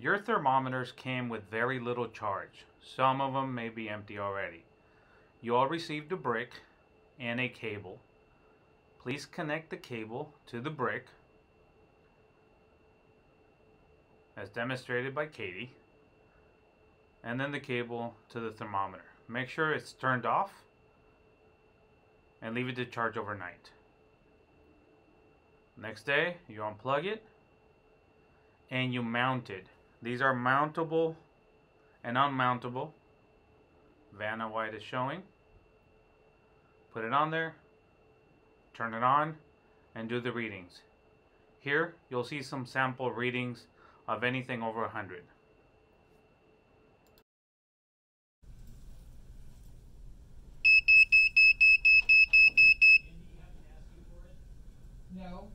Your thermometers came with very little charge. Some of them may be empty already. You all received a brick and a cable. Please connect the cable to the brick as demonstrated by Katie and then the cable to the thermometer. Make sure it's turned off and leave it to charge overnight. Next day, you unplug it and you mount it. These are mountable and unmountable. Vanna White is showing. Put it on there, turn it on, and do the readings. Here, you'll see some sample readings of anything over 100. No.